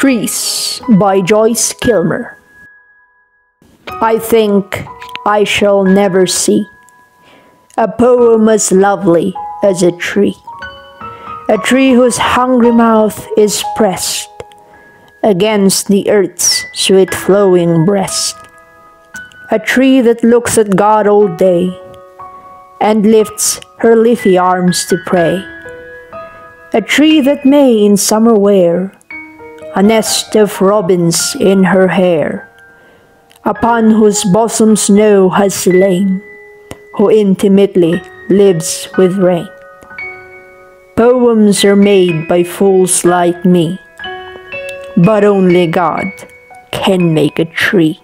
Trees by Joyce Kilmer. I think I shall never see a poem as lovely as a tree, a tree whose hungry mouth is pressed against the earth's sweet flowing breast, a tree that looks at God all day and lifts her leafy arms to pray, a tree that may in summer wear a nest of robins in her hair, upon whose bosom snow has lain, who intimately lives with rain. Poems are made by fools like me, but only God can make a tree.